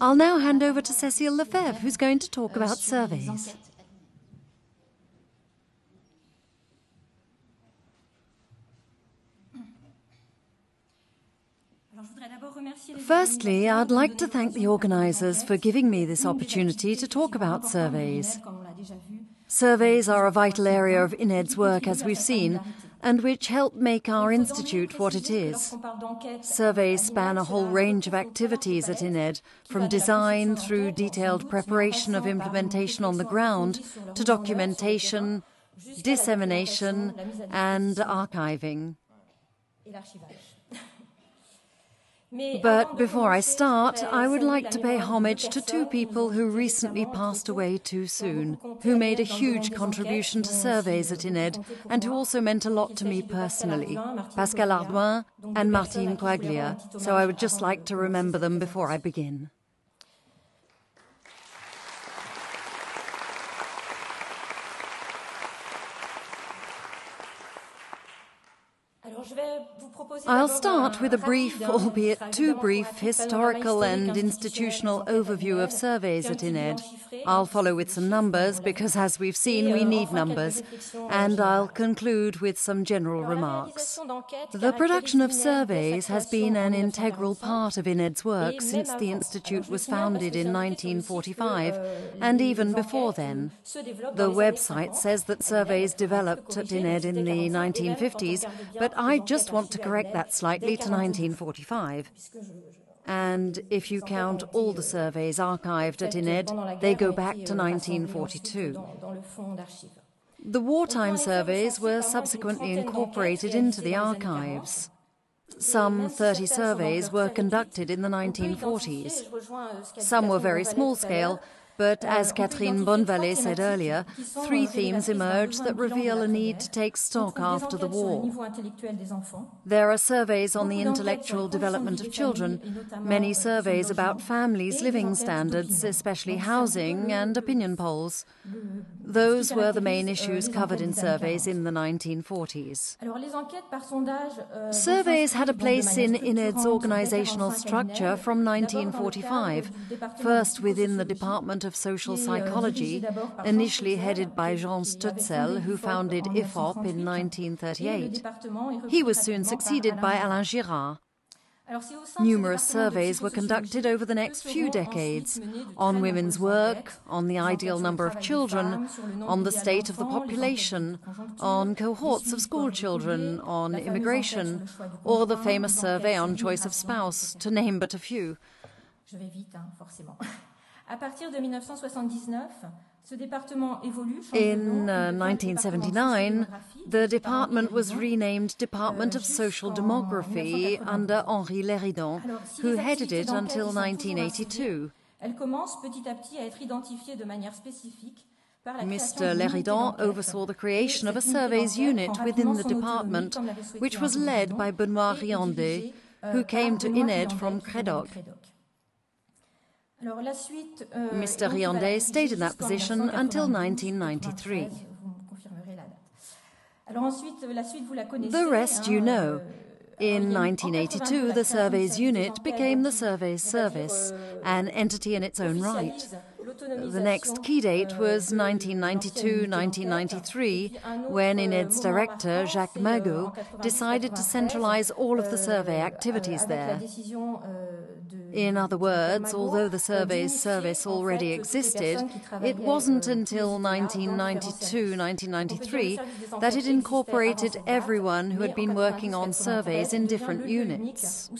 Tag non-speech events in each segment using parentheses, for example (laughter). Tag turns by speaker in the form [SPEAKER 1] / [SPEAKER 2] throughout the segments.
[SPEAKER 1] I'll now hand over to Cécile Lefèvre, who's going to talk about surveys. Firstly, I'd like to thank the organisers for giving me this opportunity to talk about surveys. Surveys are a vital area of INED's work, as we've seen, and which help make our institute what it is. Surveys span a whole range of activities at INED, from design through detailed preparation of implementation on the ground to documentation, dissemination, and archiving. But before I start, I would like to pay homage to two people who recently passed away too soon, who made a huge contribution to surveys at INED and who also meant a lot to me personally Pascal Ardouin and Martine Quaglia. So I would just like to remember them before I begin. I'll start with a brief, albeit too brief, historical and institutional overview of surveys at INED. I'll follow with some numbers because, as we've seen, we need numbers, and I'll conclude with some general remarks. The production of surveys has been an integral part of INED's work since the Institute was founded in 1945, and even before then. The website says that surveys developed at INED in the 1950s, but I just want to correct that slightly to 1945. And if you count all the surveys archived at INED, they go back to 1942. The wartime surveys were subsequently incorporated into the archives. Some 30 surveys were conducted in the 1940s. Some were very small scale, but as Catherine Bonvalet said earlier, three themes emerge that reveal a need to take stock after the war. There are surveys on the intellectual development of children, many surveys about families' living standards, especially housing, and opinion polls. Those were the main issues covered in surveys in the 1940s. Surveys had a place in INED's organizational structure from 1945, first within the Department of Social Psychology, initially headed by Jean Stoetzel, who founded IFOP in 1938. He was soon succeeded by Alain Girard. Numerous surveys were conducted over the next few decades on women's work, on the ideal number of children, on the state of the population, on cohorts of school children, on immigration, or the famous survey on choice of spouse, to name but a few. (laughs) In uh, 1979, the department was renamed Department of Social Demography under Henri Léridon, who headed it until 1982. Mr. Léridon oversaw the creation of a surveys unit within the department, which was led by Benoît Riandey, who came to INED from Crédoc. Mr. Riandey stayed in that position until 1993. The rest you know. In 1982, the Surveys Unit became the Surveys Service, an entity in its own right. The next key date was 1992-1993, when INED's director, Jacques Magaud, decided to centralize all of the survey activities there. In other words, although the surveys service already existed, it wasn't until 1992-1993 that it incorporated everyone who had been working on surveys in different units.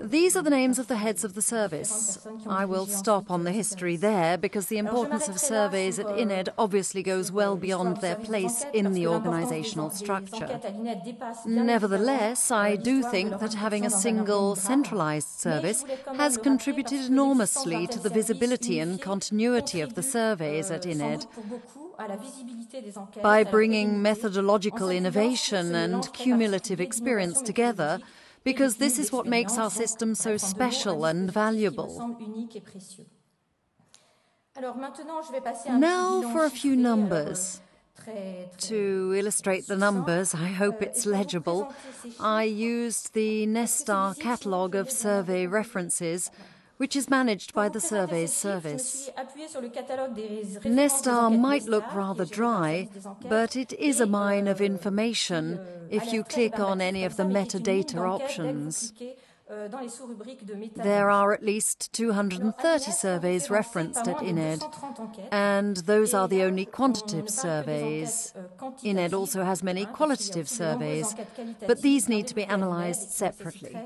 [SPEAKER 1] These are the names of the heads of the service. I will stop on the history there because the importance of surveys at INED obviously goes well beyond their place in the organizational structure. Nevertheless, I do think that having a single centralized service has contributed enormously to the visibility and continuity of the surveys at INED by bringing methodological innovation and cumulative experience together, because this is what makes our system so special and valuable. Now for a few numbers. To illustrate the numbers, I hope it's legible, I used the NESSTAR catalogue of survey references, which is managed by the Surveys Service. NESSTAR might look rather dry, but it is a mine of information if you click on any of the metadata options. There are at least 230 surveys referenced at INED, and those are the only quantitative surveys. INED also has many qualitative surveys, but these need to be analysed separately.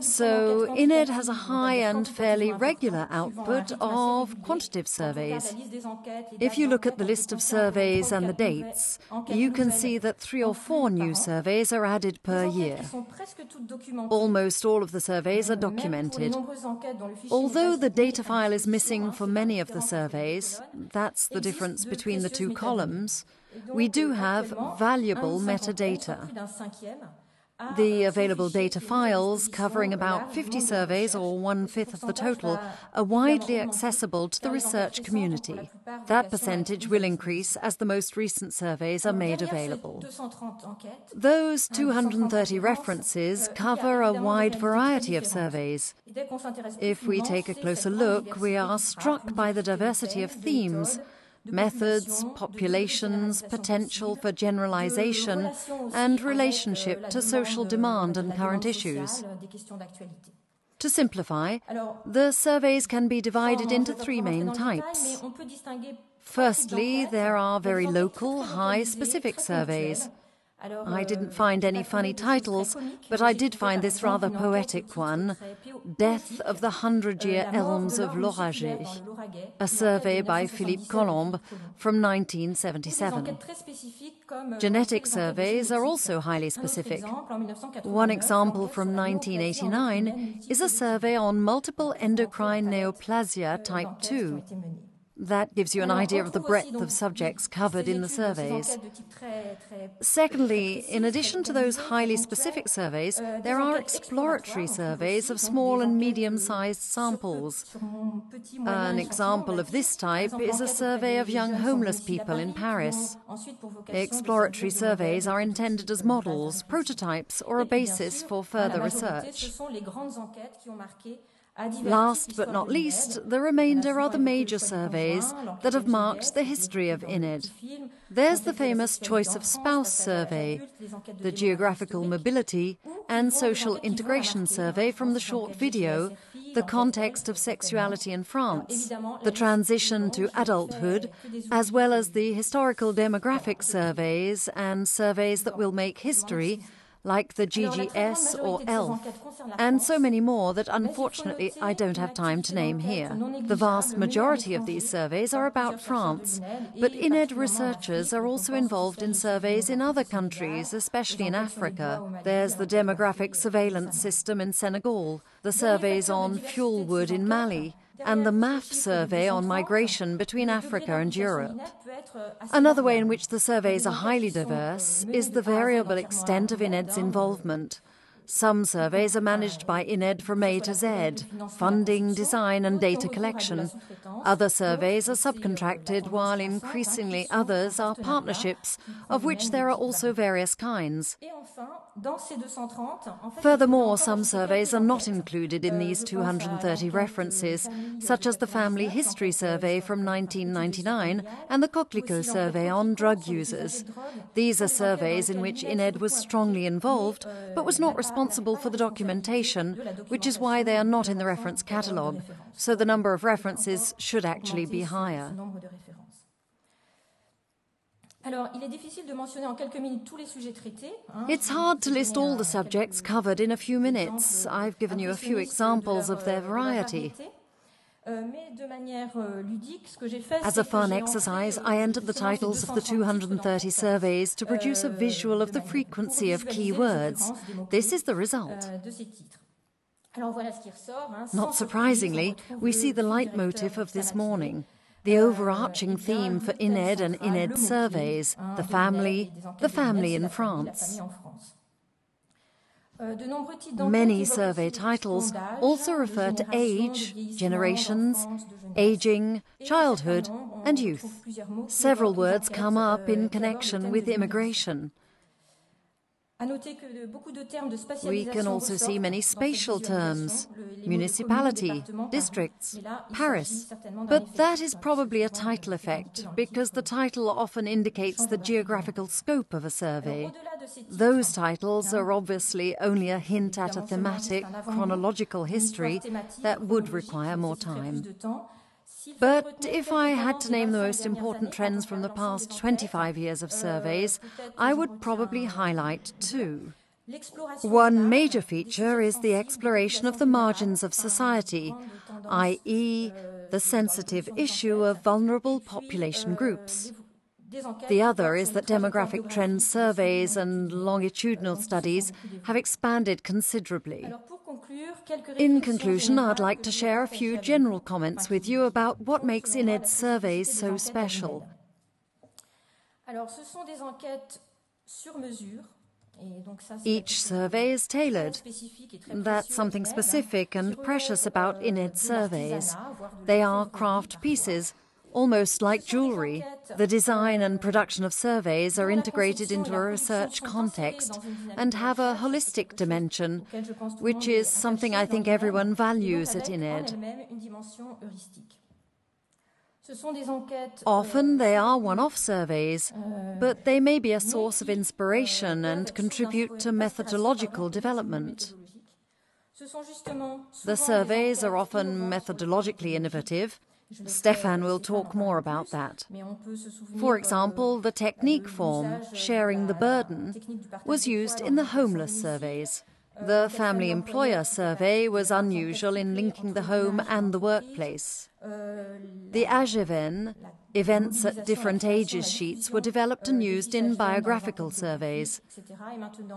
[SPEAKER 1] So, INED has a high and fairly regular output of quantitative surveys. If you look at the list of surveys and the dates, you can see that three or four new surveys are added per year. Almost all of the surveys are documented. Although the data file is missing for many of the surveys, that's the difference between the two columns, we do have valuable metadata. The available data files, covering about 50 surveys or one fifth of the total, are widely accessible to the research community. That percentage will increase as the most recent surveys are made available. Those 230 references cover a wide variety of surveys. If we take a closer look, we are struck by the diversity of themes methods, populations, potential for generalization, and relationship to social demand and current issues. To simplify, the surveys can be divided into three main types. Firstly, there are very local, high specific surveys. I didn't find any funny titles, but I did find this rather poetic one Death of the Hundred Year Elms of Lauragais, a survey by Philippe Colombe from 1977. Genetic surveys are also highly specific. One example from 1989 is a survey on multiple endocrine neoplasia type 2. That gives you an idea of the breadth of subjects covered in the surveys. Secondly, in addition to those highly specific surveys, there are exploratory surveys of small and medium sized samples. An example of this type is a survey of young homeless people in Paris. Exploratory surveys are intended as models, prototypes, or a basis for further research. Last but not least, the remainder are the major surveys that have marked the history of INED. There's the famous Choice of Spouse survey, the Geographical Mobility and Social Integration survey from the short video, The Context of Sexuality in France, the Transition to Adulthood, as well as the Historical Demographic surveys and surveys that will make history like the GGS or ELF, and so many more that unfortunately I don't have time to name here. The vast majority of these surveys are about France, but INED researchers are also involved in surveys in other countries, especially in Africa. There's the demographic surveillance system in Senegal, the surveys on fuel wood in Mali, and the MAF survey on migration between Africa and Europe. Another way in which the surveys are highly diverse is the variable extent of INED's involvement. Some surveys are managed by INED from A to Z, funding, design, and data collection. Other surveys are subcontracted, while increasingly others are partnerships, of which there are also various kinds. Furthermore, some surveys are not included in these 230 references, such as the Family History Survey from 1999 and the Coquelicot Survey on drug users. These are surveys in which INED was strongly involved, but was not responsible for the documentation, which is why they are not in the reference catalogue, so the number of references should actually be higher. It's hard to list all the subjects covered in a few minutes. I've given you a few examples of their variety. Euh, euh, As a fun exercise, I entered the titles of the 230 surveys to produce a euh, visual of the frequency of key words. This is the result. Not surprisingly, we see the leitmotif of this morning the overarching theme for INED and INED surveys, the family, the family in France. Many survey titles also refer to age, generations, aging, childhood, and youth. Several words come up in connection with immigration. We can also see many spatial terms municipality, districts, Paris. But that is probably a title effect, because the title often indicates the geographical scope of a survey. Those titles are obviously only a hint at a thematic, chronological history that would require more time. But if I had to name the most important trends from the past 25 years of surveys, I would probably highlight two. One major feature is the exploration of the margins of society, i.e., the sensitive issue of vulnerable population groups. The other is that demographic trend surveys and longitudinal studies have expanded considerably. In conclusion, I'd like to share a few general comments with you about what makes INED's surveys so special. Each survey is tailored. That's something specific and precious about INED surveys. They are craft pieces Almost like jewelry, the design and production of surveys are integrated into a research context and have a holistic dimension, which is something I think everyone values at INED. Often they are one off surveys, but they may be a source of inspiration and contribute to methodological development. The surveys are often methodologically innovative Stéphane will talk more about that. For example, the technique form, sharing the burden, was used in the homeless surveys. The family employer survey was unusual in linking the home and the workplace. The AGEVEN, events at different ages sheets, were developed and used in biographical surveys.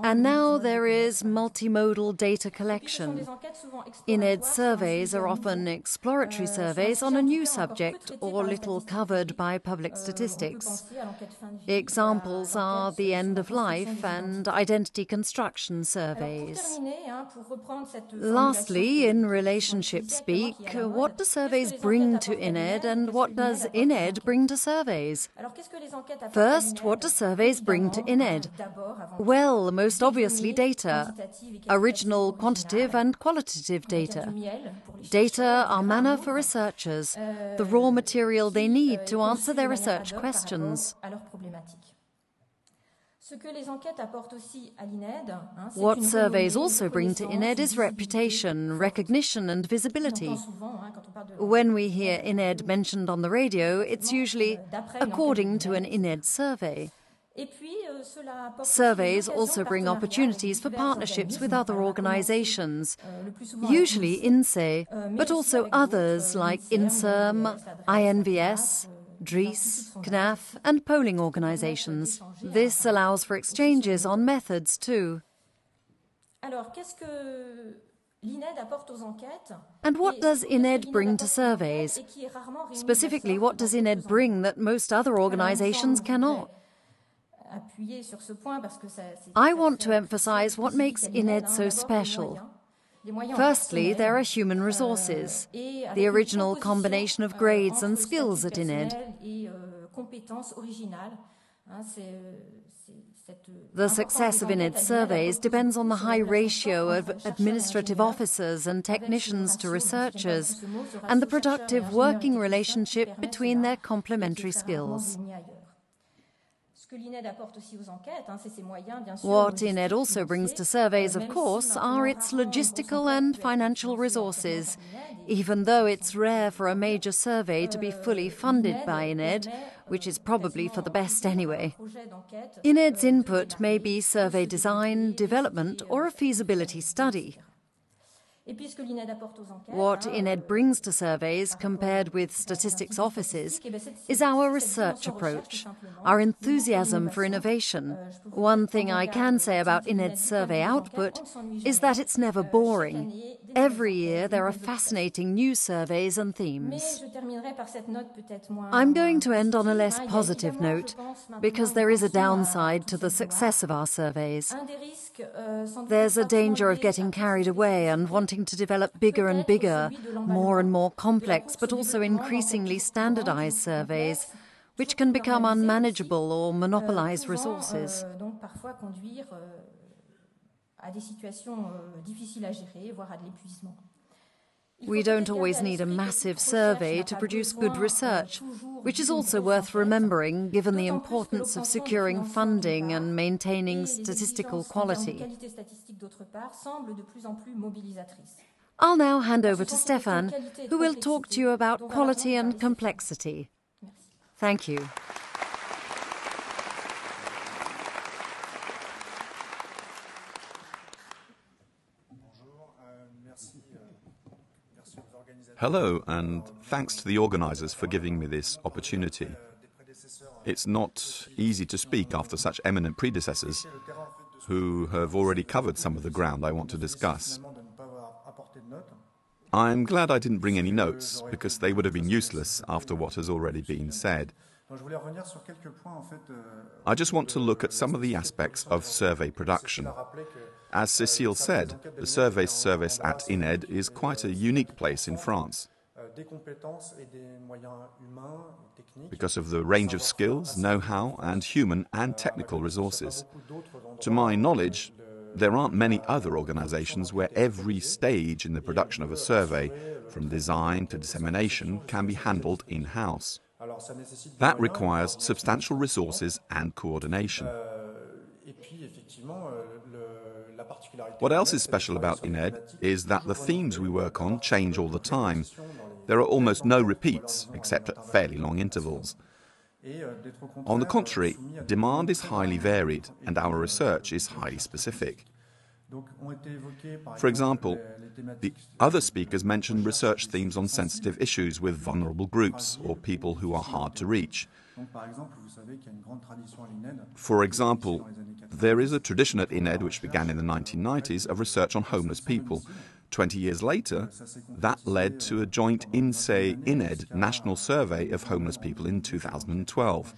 [SPEAKER 1] And now there is multimodal data collection. INED surveys are often exploratory surveys on a new subject or little covered by public statistics. Examples are the end of life and identity construction surveys. Lastly, in relationship speak, what do surveys bring? Bring to INED and what does INED bring to surveys? First, what do surveys bring to INED? Well, most obviously data. Original quantitative and qualitative data. Data are manna for researchers, the raw material they need to answer their research questions. What surveys also bring to INED is reputation, recognition, and visibility. When we hear INED mentioned on the radio, it's usually according to an INED survey. Euh, surveys also bring opportunities for partnerships with other organizations, usually INSEE, euh, but also others like INSERM, INVS, DREES, CNAF, and polling organizations. This allows for exchanges on methods too. And what does INED bring to surveys? Specifically, what does INED bring that most other organizations cannot? I want to emphasize what makes INED so special. Firstly, there are human resources, the original combination of grades and skills at INED. The success of INED surveys depends on the high ratio of administrative officers and technicians to researchers and the productive working relationship between their complementary skills. What INED also brings to surveys, of course, are its logistical and financial resources, even though it's rare for a major survey to be fully funded by INED, which is probably for the best anyway. INED's input may be survey design, development, or a feasibility study. What INED brings to surveys compared with statistics offices is our research approach, our enthusiasm for innovation.
[SPEAKER 2] Euh,
[SPEAKER 1] One thing I can say about INED's survey output is that it's never
[SPEAKER 2] euh,
[SPEAKER 1] boring. Every year there are fascinating new surveys and themes. I'm going to end on a less positive note because there is a downside to the success of our surveys. There's a danger of getting carried away and wanting to develop bigger and bigger, more and more complex, but also increasingly standardized surveys, which can become unmanageable or monopolize resources. We don't always need a massive survey to produce good research, which is also worth remembering given the importance of securing funding and maintaining statistical quality. I'll now hand over to Stéphane, who will talk to you about quality and complexity. Thank you.
[SPEAKER 2] Hello, and thanks to the organisers for giving me this opportunity. It's not easy to speak after such eminent predecessors who have already covered some of the ground I want to discuss. I'm glad I didn't bring any notes, because they would have been useless after what has already been said. I just want to look at some of the aspects of survey production. As Cécile said, the survey service at INED is quite a unique place in France. Because of the range of skills, know how, and human and technical resources. To my knowledge, there aren't many other organizations where every stage in the production of a survey, from design to dissemination, can be handled in house. That requires substantial resources and coordination. What else is special about INED is that the themes we work on change all the time. There are almost no repeats, except at fairly long intervals. On the contrary, demand is highly varied and our research is highly specific. For example, the other speakers mentioned research themes on sensitive issues with vulnerable groups or people who are hard to reach. For example, there is a tradition at INED which began in the 1990s of research on homeless people. 20 years later, that led to a joint INSEE INED national survey of homeless people in 2012.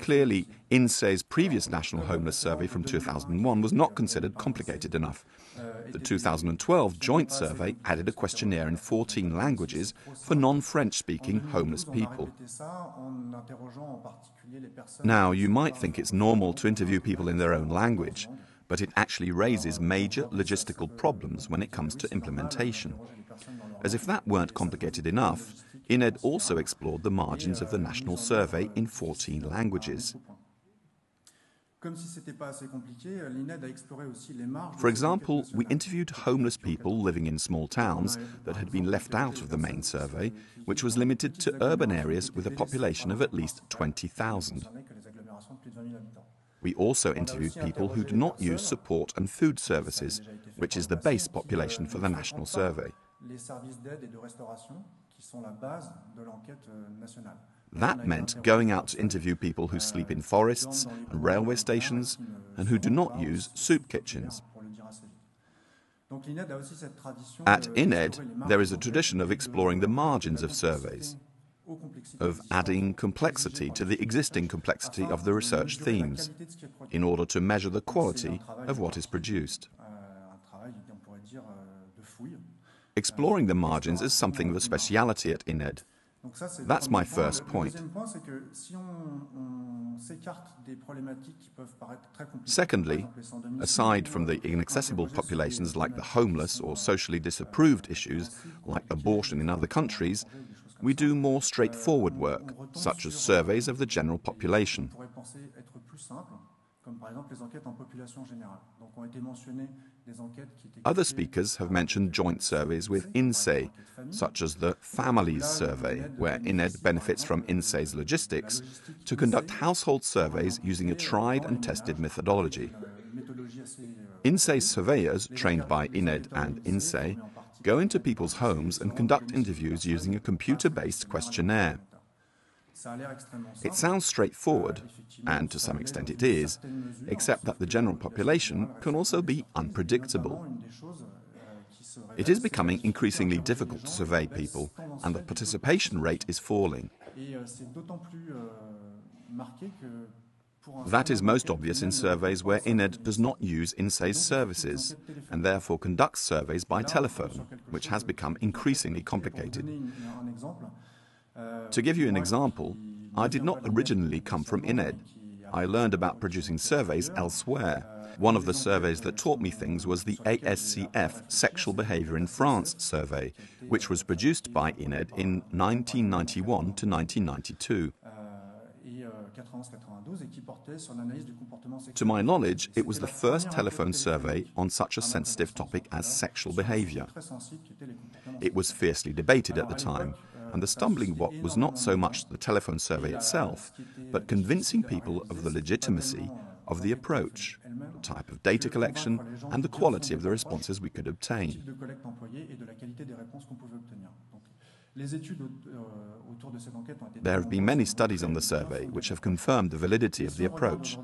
[SPEAKER 2] Clearly, INSEE's previous national homeless survey from 2001 was not considered complicated enough. The 2012 joint survey added a questionnaire in 14 languages for non French speaking homeless people. Now, you might think it's normal to interview people in their own language, but it actually raises major logistical problems when it comes to implementation. As if that weren't complicated enough, INED also explored the margins of the national survey in 14 languages. For example, we interviewed homeless people living in small towns that had been left out of the main survey, which was limited to urban areas with a population of at least 20,000. We also interviewed people who do not use support and food services, which is the base population for the national survey. That meant going out to interview people who sleep in forests and railway stations and who do not use soup kitchens. At INED, there is a tradition of exploring the margins of surveys, of adding complexity to the existing complexity of the research themes, in order to measure the quality of what is produced. Exploring the margins is something of a speciality at INED. That's my first point. Secondly, aside from the inaccessible populations like the homeless or socially disapproved issues like abortion in other countries, we do more straightforward work, such as surveys of the general population. Other speakers have mentioned joint surveys with INSEE, such as the Families Survey, where INED benefits from INSEE's logistics to conduct household surveys using a tried and tested methodology. INSEE surveyors, trained by INED and INSEE, go into people's homes and conduct interviews using a computer based questionnaire. It sounds straightforward, and to some extent it is, except that the general population can also be unpredictable. It is becoming increasingly difficult to survey people, and the participation rate is falling. That is most obvious in surveys where INED does not use INSEE's services and therefore conducts surveys by telephone, which has become increasingly complicated. To give you an example, I did not originally come from INED. I learned about producing surveys elsewhere. One of the surveys that taught me things was the ASCF Sexual Behavior in France survey, which was produced by INED in 1991 to 1992. To my knowledge, it was the first telephone survey on such a sensitive topic as sexual behavior. It was fiercely debated at the time, and the stumbling block was not so much the telephone survey itself, but convincing people of the legitimacy of the approach, the type of data collection, and the quality of the responses we could obtain. There have been many studies on the survey which have confirmed the validity of the approach.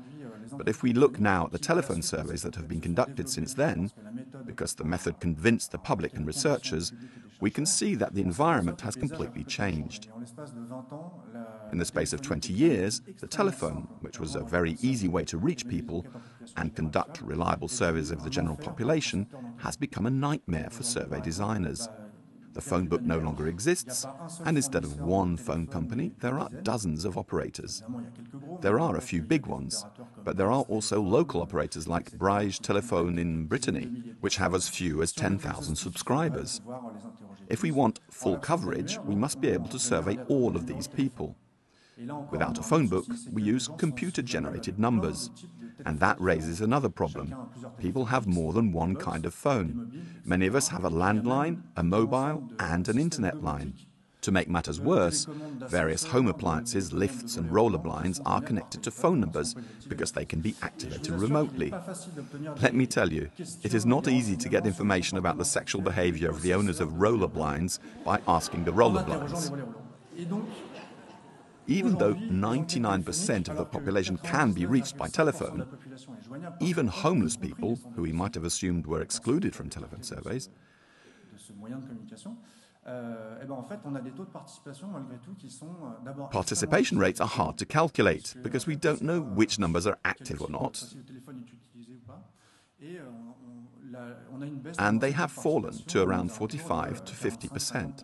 [SPEAKER 2] But if we look now at the telephone surveys that have been conducted since then, because the method convinced the public and researchers, we can see that the environment has completely changed. In the space of 20 years, the telephone, which was a very easy way to reach people and conduct reliable surveys of the general population, has become a nightmare for survey designers. The phone book no longer exists, and instead of one phone company, there are dozens of operators. There are a few big ones, but there are also local operators like Brage Telephone in Brittany, which have as few as 10,000 subscribers. If we want full coverage, we must be able to survey all of these people. Without a phone book, we use computer generated numbers. And that raises another problem. People have more than one kind of phone. Many of us have a landline, a mobile, and an internet line. To make matters worse, various home appliances, lifts, and roller blinds are connected to phone numbers because they can be activated remotely. Let me tell you, it is not easy to get information about the sexual behavior of the owners of roller blinds by asking the roller blinds. Even though 99% of the population can be reached by telephone, even homeless people, who we might have assumed were excluded from telephone surveys, Participation rates are hard to calculate because we don't know which numbers are active or not. And they have fallen to around 45 to 50 percent.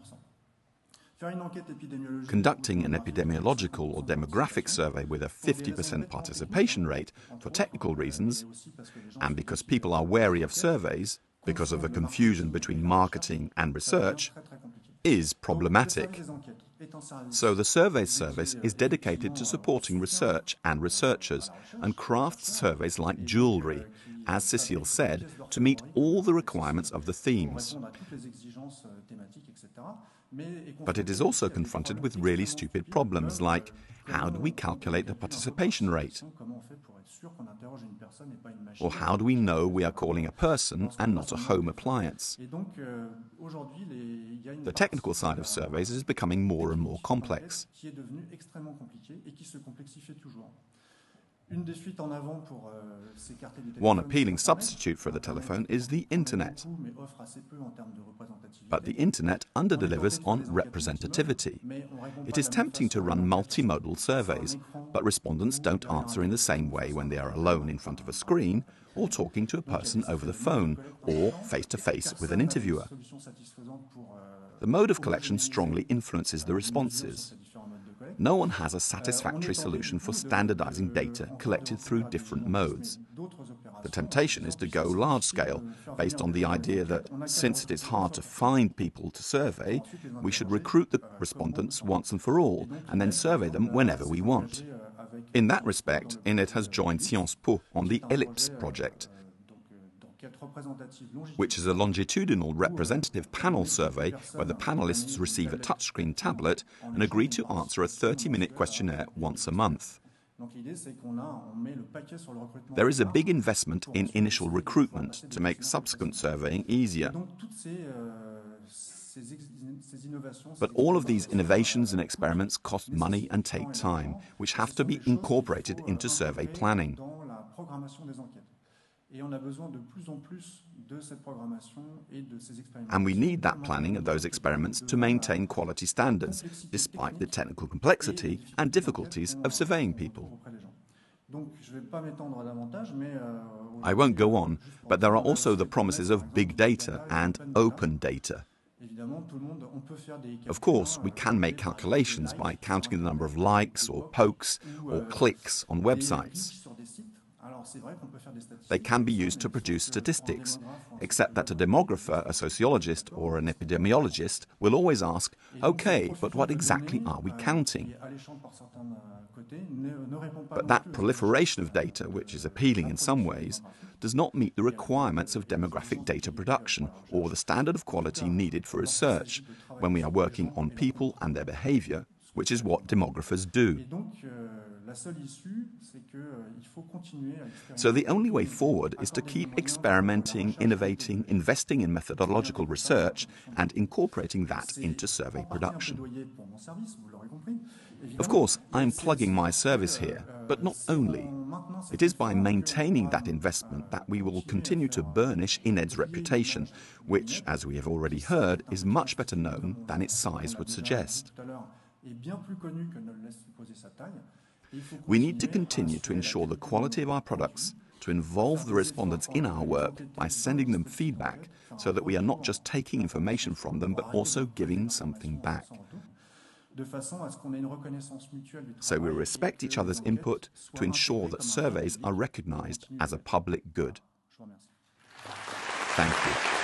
[SPEAKER 2] Conducting an epidemiological or demographic survey with a 50% participation rate for technical reasons, and because people are wary of surveys, because of the confusion between marketing and research, is problematic. So the survey service is dedicated to supporting research and researchers and crafts surveys like jewelry, as Cécile said, to meet all the requirements of the themes. But it is also confronted with really stupid problems like how do we calculate the participation rate? Or how do we know we are calling a person and not a home appliance? The technical side of surveys is becoming more and more complex. One appealing substitute for the telephone is the Internet. But the Internet underdelivers on representativity. It is tempting to run multimodal surveys, but respondents don't answer in the same way when they are alone in front of a screen or talking to a person over the phone or face to face with an interviewer. The mode of collection strongly influences the responses no one has a satisfactory solution for standardizing data collected through different modes. The temptation is to go large scale, based on the idea that since it is hard to find people to survey, we should recruit the respondents once and for all, and then survey them whenever we want. In that respect, INED has joined Sciences Po on the ELIPSS project, which is a longitudinal representative panel survey where the panelists receive a touchscreen tablet and agree to answer a 30 minute questionnaire once a month. There is a big investment in initial recruitment to make subsequent surveying easier. But all of these innovations and experiments cost money and take time, which have to be incorporated into survey planning. And we need that planning of those experiments to maintain quality standards, despite the technical complexity and difficulties of surveying people. I won't go on, but there are also the promises of big data and open data. Of course, we can make calculations by counting the number of likes or pokes or clicks on websites. They can be used to produce statistics, except that a demographer, a sociologist, or an epidemiologist will always ask, OK, but what exactly are we counting? But that proliferation of data, which is appealing in some ways, does not meet the requirements of demographic data production or the standard of quality needed for research when we are working on people and their behavior, which is what demographers do. So the only way forward is to keep experimenting, innovating, investing in methodological research, and incorporating that into survey production. Of course, I'm plugging my service here, but not only. It is by maintaining that investment that we will continue to burnish INED's reputation, which, as we have already heard, is much better known than its size would suggest. We need to continue to ensure the quality of our products, to involve the respondents in our work by sending them feedback so that we are not just taking information from them but also giving something back. So we respect each other's input to ensure that surveys are recognized as a public good. Thank you.